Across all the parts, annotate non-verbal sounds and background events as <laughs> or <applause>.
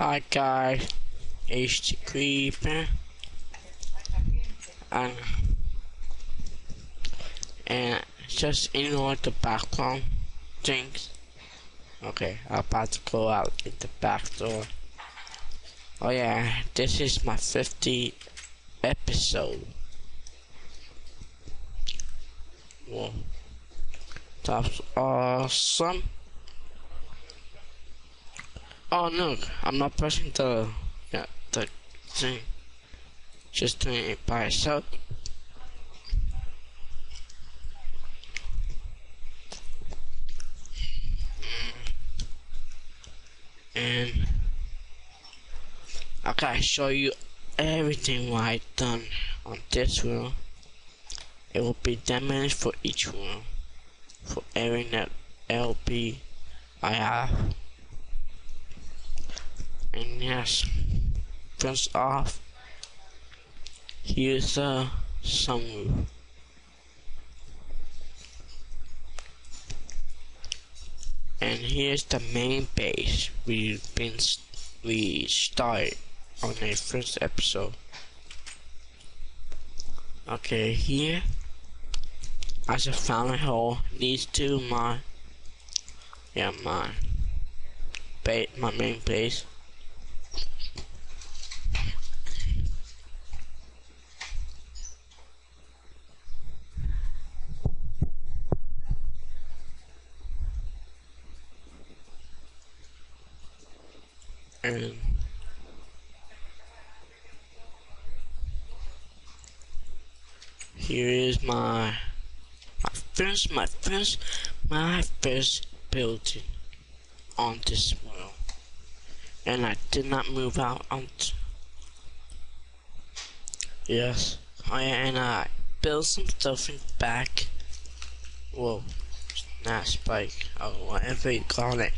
Hi guys, it's Creeper. And, and just ignore the background things. Okay, I'm about to go out in the back door. Oh yeah, this is my 50th episode. Whoa. That's awesome. Oh no, I'm not pressing the yeah, the thing. Just doing it by itself. And I gotta show you everything what I done on this room. It will be 10 minutes for each room. For every net LP I have. And yes, first off, here's uh, a sunroof. And here's the main base we've been we started on the first episode. Okay, here as a found hole These two my yeah my bait my main base. and here is my my first my first my first building on this world and I did not move out on yes I and I built some stuff in back whoa not spike or whatever you call it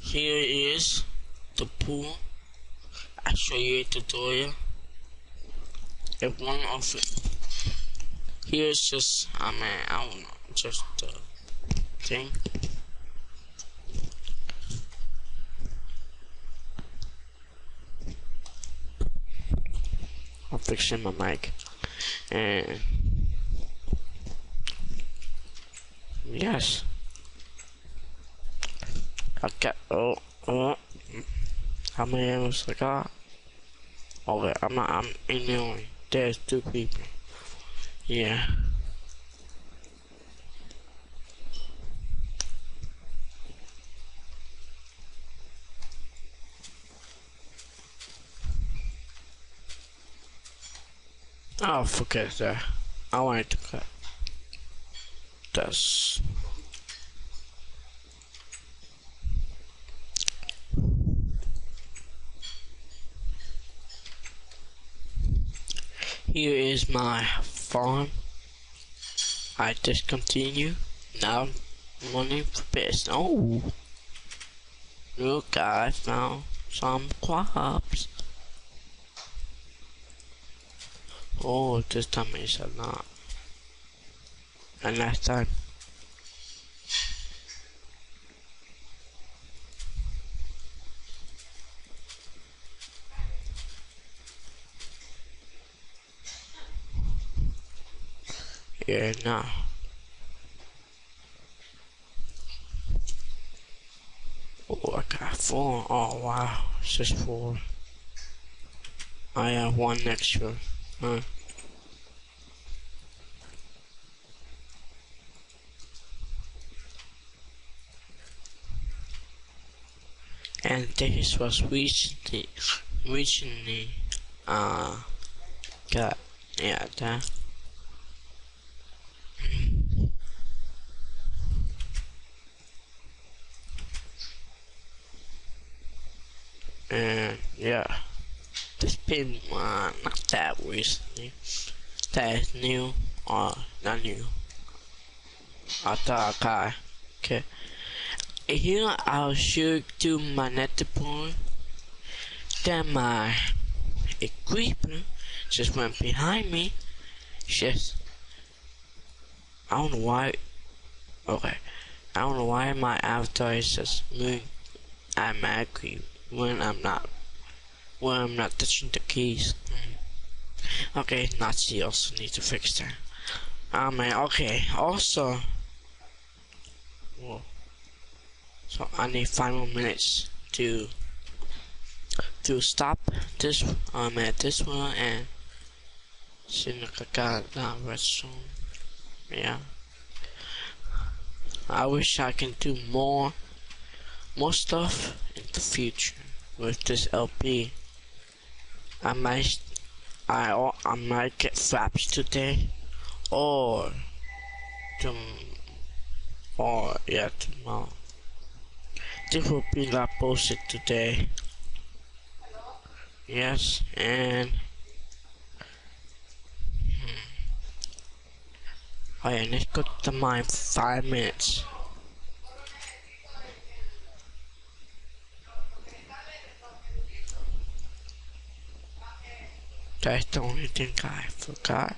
here is the pool. I show you a tutorial. If one of it. Here's just, I mean, I don't know, just the thing. I'm fixing my mic. And yes. Okay. Oh, oh. How many animals I got? Okay, I'm not. I'm ignoring. There's two people. Yeah. Oh, forget that. I wanted to cut. That's. Here is my farm. I discontinue. Now running for business. Oh! Look, I found some crops. Oh, this time is a lot. And last time. Yeah, no. Oh, I got four. Oh, wow. It's just four. I have one extra. Huh. And this was recently, recently, uh, got, yeah, that. And yeah. This pin uh, not that recently that is new or not new? I thought okay. Okay here I'll show to my nether point. Then my a creeper just went behind me. Just I don't know why okay. I don't know why my avatar is just moving I'm angry when I'm not when I'm not touching the keys. Mm. Okay, Nazi also need to fix that. Um, okay, also, whoa. so I need five more minutes to to stop this um at this one and Shinakaka redstone. Yeah. I wish I can do more more stuff in the future with this LP. I might I I might get flaps today or tom or yeah tomorrow. This will be not posted today. Yes, and hmm. oh yeah, let's go to mine five minutes. That's the only thing I forgot.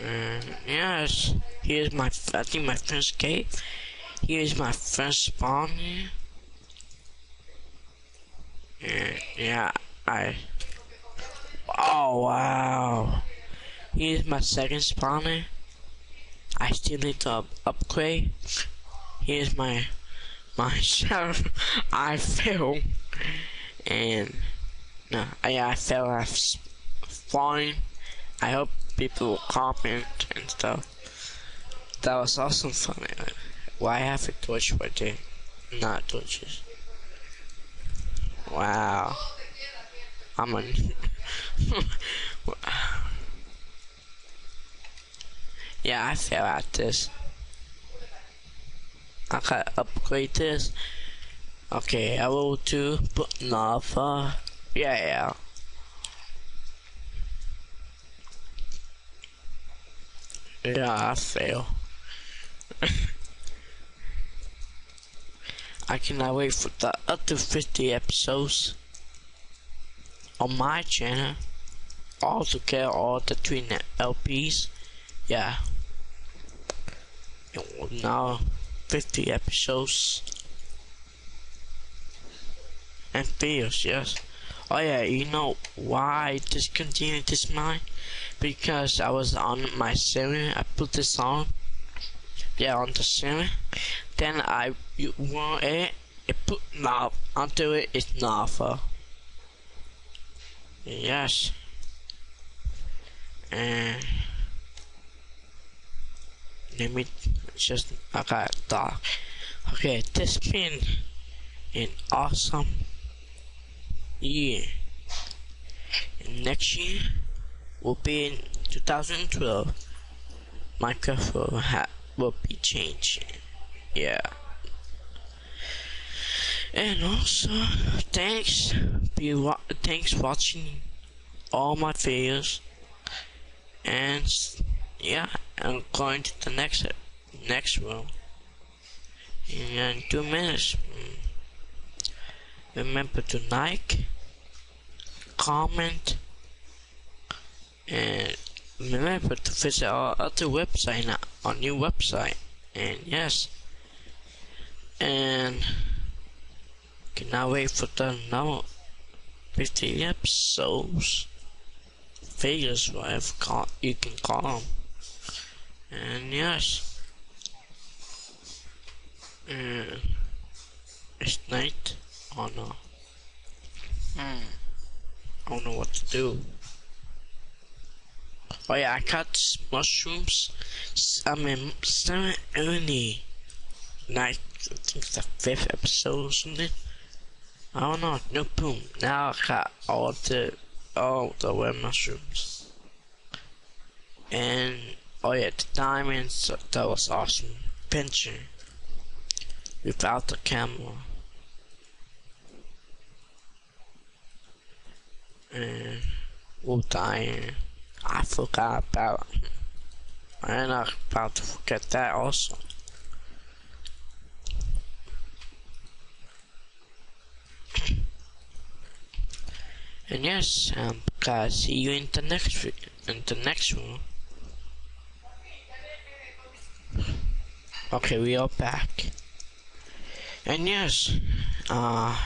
And mm, yes, here's my, I think my first gate. Here's my first spawn here. And mm, yeah, I, oh wow. Here's my second spawner. I still need to up upgrade. Here's my myself. <laughs> I fell. And no, yeah, I fell. I flying. I hope people will comment and stuff. That was awesome funny. Why have a torch right there? Not torches. Wow. I'm a. <laughs> yeah, I fell at this. I gotta upgrade this. Okay, I will do, but lava. Yeah, yeah. Yeah, I fail. <laughs> I cannot wait for the other 50 episodes on my channel. All get all the twin LPs. Yeah. now 50 episodes and videos, yes. Oh yeah, you know why I discontinued this mine? Because I was on my server, I put this on, yeah, on the server. Then I you want it, it put nav onto it, it's Nava. Yes. And let me just okay dark. Okay, this been an awesome year. And next year will be in 2012. Minecraft will, will be changing. Yeah. And also, thanks be wa thanks watching all my videos. And yeah, I'm going to the next next row in two minutes. Hmm. Remember to like, comment, and remember to visit our other website, our new website. And yes, and cannot wait for the now 50 episodes. Figures, whatever you can call them. And yes, and it's night. Oh no. Hmm. I don't know what to do. Oh yeah, I got mushrooms. I mean, seven early night. I think it's the fifth episode or something. I don't know. No boom. Now I got all the all the web mushrooms. And oh yeah, the diamonds. That was awesome. Pincher without the camera. And we'll die. I forgot about I'm not about to forget that also. And yes, um, guys, see you in the next in the next one. Okay, we are back. And yes, uh,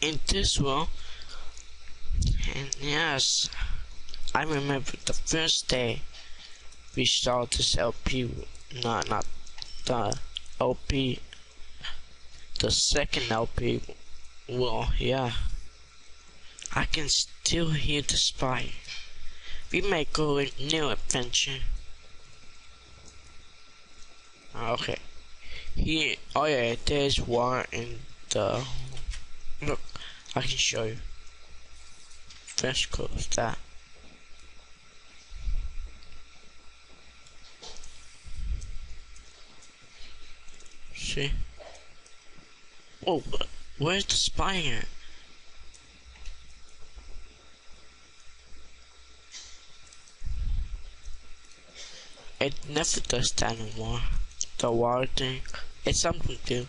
in this world, and yes, I remember the first day we saw this LP, no, not the LP, the second LP, well, yeah, I can still hear the spire. We may go a new adventure. Okay. Here, oh yeah, there's one in the, look, I can show you. Let's close that. See? Oh, where's the spire? It never does that anymore. The water thing. It's something to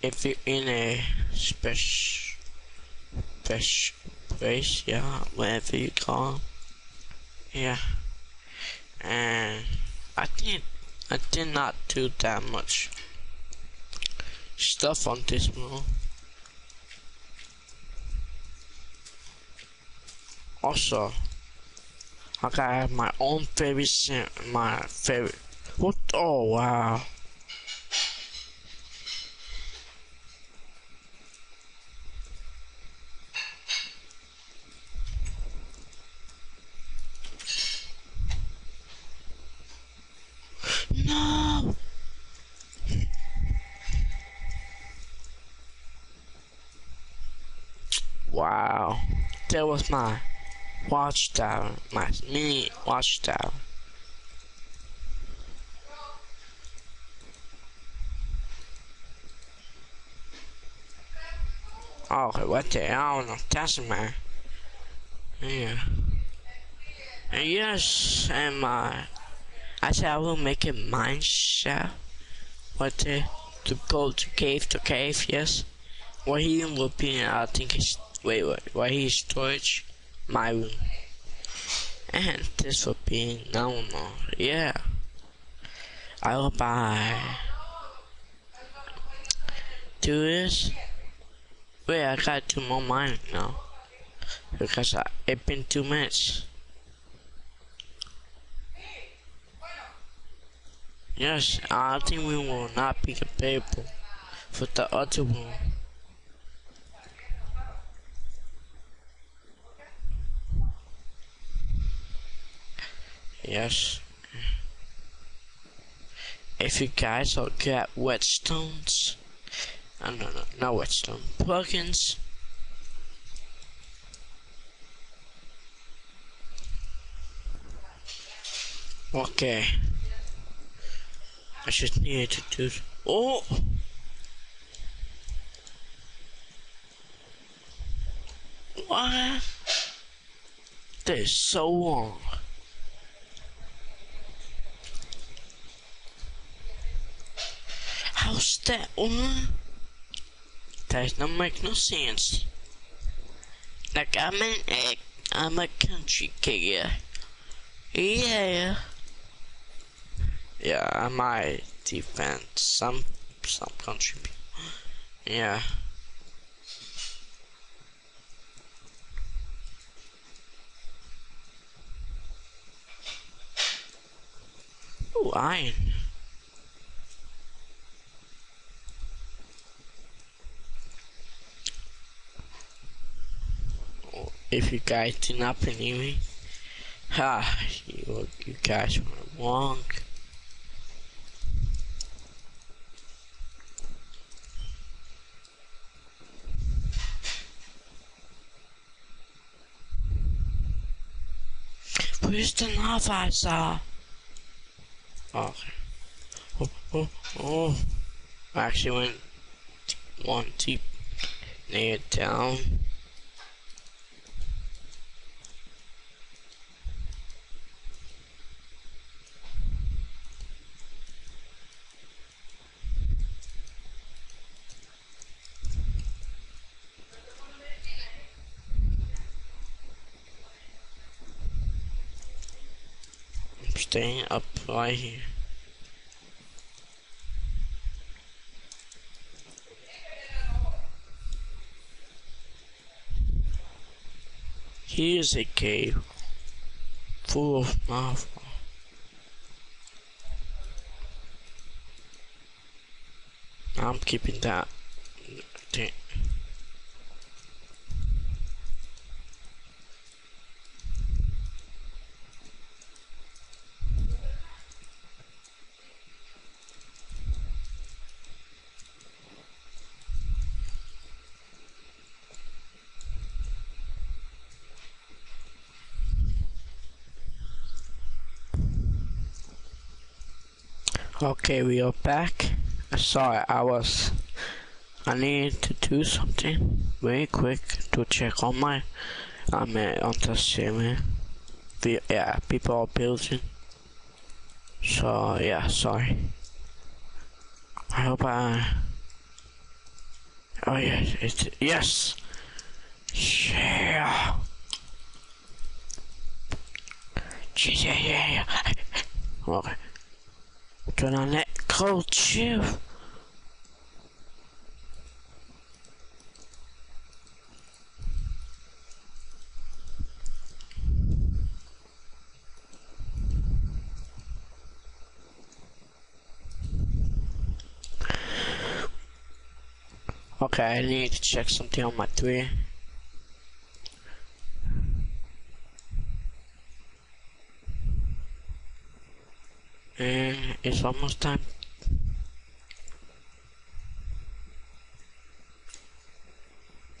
if you're in a special special place, yeah, whatever you call Yeah. And I did I did not do that much stuff on this one. Also I got my own favorite my favorite. What? Oh wow. No. Wow. That was my watchtower, my mini watchtower. Oh, what the hell? No, that's my. Yeah. And yes, and my. I said I will make a mine shaft. What the? To go to cave to cave, yes. Where he will be, I think it's. Wait, wait, where he storage? my room. And this will be normal. Yeah. I will buy do this. Wait, I got two more mine now. Because I, it been two minutes. Yes, I think we will not be comparable for the other one. Yes. If you guys will get whetstones, uh, no, no, no whetstone, plugins. Okay. I just need to do. Oh! What? That is so long. How's that one? That don't make no sense. Like I'm an egg, I'm a country kid. Yeah. Yeah, I might defend some some country people. Yeah. Oh, iron. If you guys did not believe me, ha, you, you guys were wrong. Where's the lava I saw? Okay. Oh, oh, oh. I actually went one deep nail down. why he... Here's a cave full of lava. I'm keeping that. Okay, we are back. Sorry, I was. I need to do something very quick to check on my. I'm uh, on the server. Yeah, people are building. So yeah, sorry. I hope I. Oh yes, it's yes. Yeah. Yeah, yeah, yeah. <laughs> Okay. Gonna let go chill. Okay, I need to check something on my three. And it's almost time.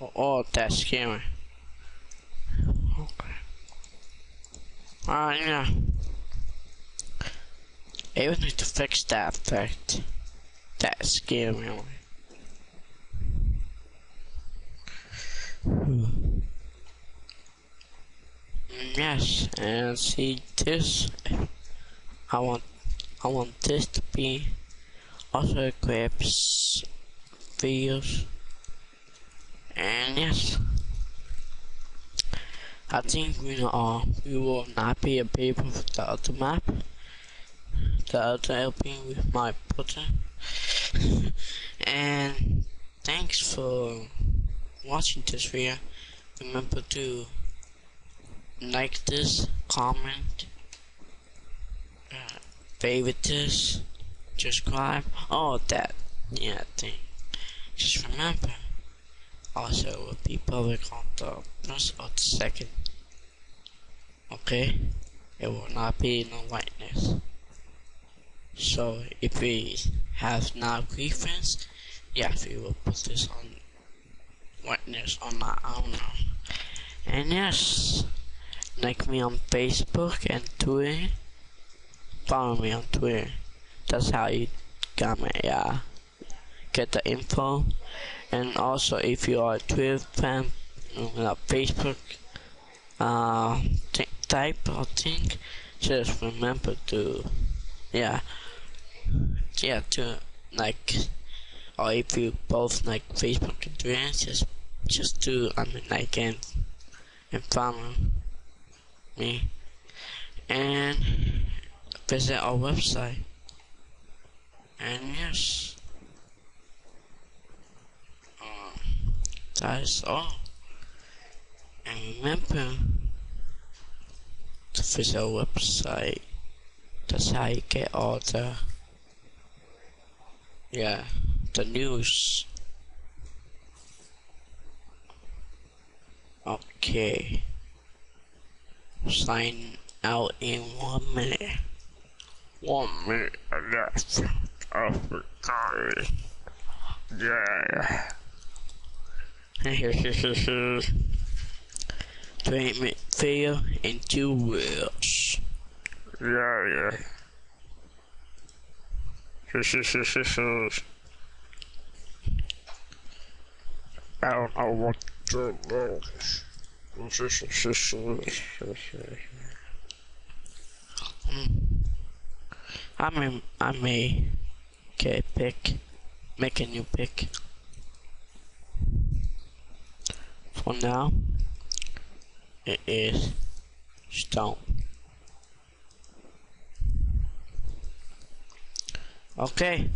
Oh, oh that's scary. Okay. Alright, yeah. I would need to fix that effect. That scared me. Hmm. Yes, and see this. I want I want this to be also grabs videos and yes. I think we know we will not be able for the other map. The other LP with my button and thanks for watching this video. Remember to like this comment favorite this, subscribe, all that, yeah, thing. Just remember, also it will be public on the first or the second. Okay? It will not be no whiteness. So if we have now grievance, yeah, we will put this on whiteness on my own. And yes, like me on Facebook and Twitter follow me on Twitter. That's how you got me, yeah. Get the info. And also, if you are a Twitter fan, uh, Facebook, uh, type or think, just remember to, yeah, yeah, to like, or if you both like Facebook and Twitter, just, just do, I mean, like, and, and follow me. And visit our website. And yes, uh, that is all. And remember to visit our website. That's how you get all the, yeah, the news. Okay. Sign out in one minute. One minute left of the day. Yeah. <laughs> Treatment fail in two wheels. Yeah, yeah. <laughs> I don't know what to do. <laughs> Hmm. I may, I may a pick, make a new pick. For now, it is stone. Okay.